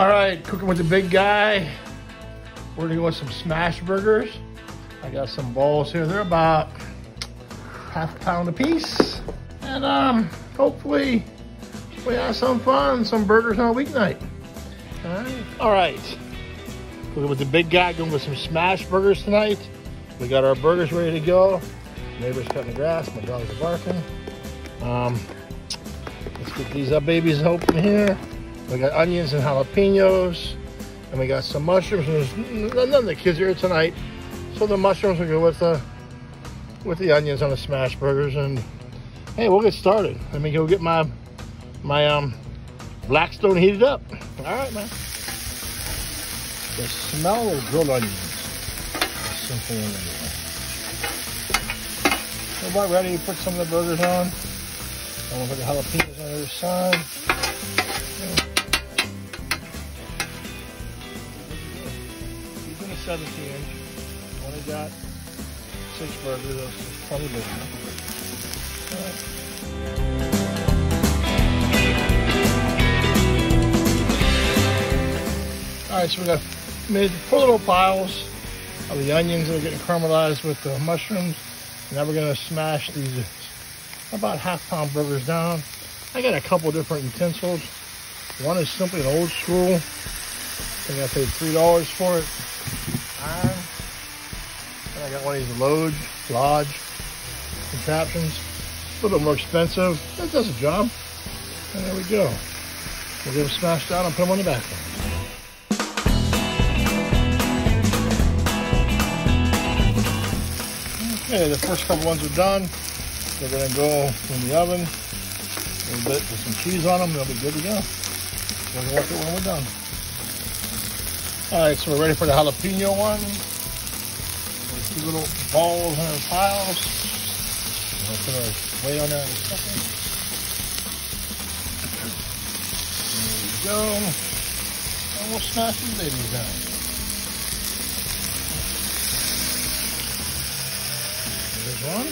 All right, cooking with the big guy. We're gonna go with some smash burgers. I got some balls here. They're about half a pound a piece. And um, hopefully we have some fun, some burgers on a weeknight. All right. All right. Cooking with the big guy, going with some smash burgers tonight. We got our burgers ready to go. Neighbor's cutting the grass. My dogs are barking. Um, let's get these up babies open here. We got onions and jalapenos. And we got some mushrooms. And none of the kids here tonight. So the mushrooms will go with the with the onions on the smash burgers. And hey, we'll get started. Let me go get my my um Blackstone heated up. All right, man. The smell of grilled onions. Simple and We're about ready to put some of the burgers on. I'm gonna put the jalapenos on the other side. 17 inch. Only got six burgers, that's probably enough. All right. So we got made four little piles of the onions that are getting caramelized with the mushrooms. Now we're gonna smash these about half pound burgers down. I got a couple different utensils. One is simply an old school. I think I paid three dollars for it. I got one of these Lodge, Lodge contraptions. A little bit more expensive. That does the job. And there we go. We'll get them smashed down and put them on the back. Okay, the first couple ones are done. They're gonna go in the oven. A little bit with some cheese on them, they'll be good to go. We'll look at when we're done. All right, so we're ready for the jalapeno one. Two little balls in our piles. We'll put our weight on there in a second. There we go. And we'll smash these babies down. There's one.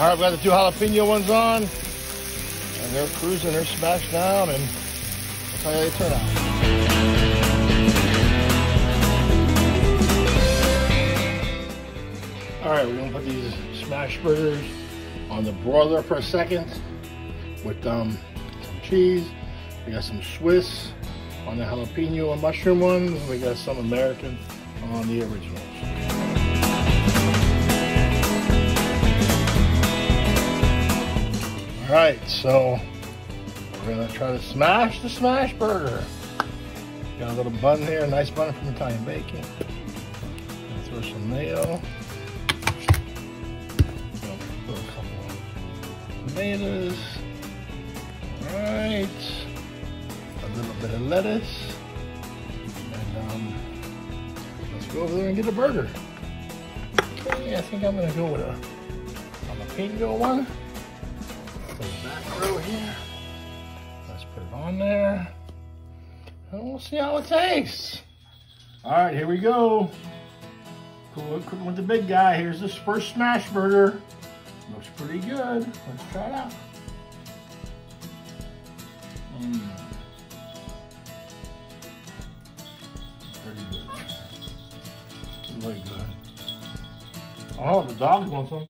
All right, we got the two jalapeno ones on. And they're cruising, they're smashed down, and that's how they turn out. All right, we're gonna put these smash burgers on the broiler for a second with um, some cheese. We got some Swiss on the jalapeno and mushroom ones. We got some American on the originals. All right, so we're gonna try to smash the smash burger. Got a little bun there, a nice bun from Italian. Gonna throw some mayo. Tomatoes. All right, a little bit of lettuce, and um, let's go over there and get a burger. Okay, I think I'm gonna go with a jalapeno one. Put the back row here. Let's put it on there. And we'll see how it tastes. All right, here we go. Cool, cooking with the big guy. Here's this first smash burger. Looks pretty good. Let's try it out. Mm. Pretty good. Really good. Oh, the dogs want some.